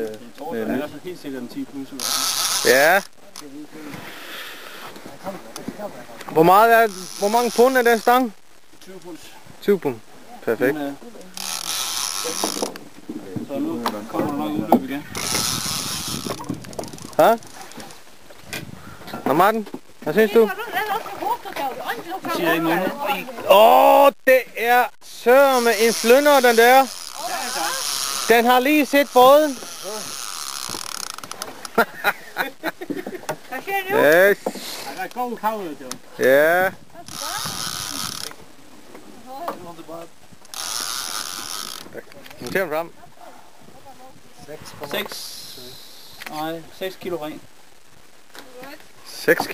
Jeg tror, den er i hvert fald helt sikkert en 10 plus. eller hvad. Ja. Hvor meget er, hvor mange pund er den stang? 20 plus. 20 pund. Perfekt. Men, øh, Så nu kommer der nok udløb igen. Ja? Nå Martin, hvad synes du? Åh, oh, det er sørme en flynder, den der. Den har lige set båden. Ga jij Yes. Hij gaat koud houden dat? Ja. Moet je hem ram? 6 ah, kilo 1. 6 kilo.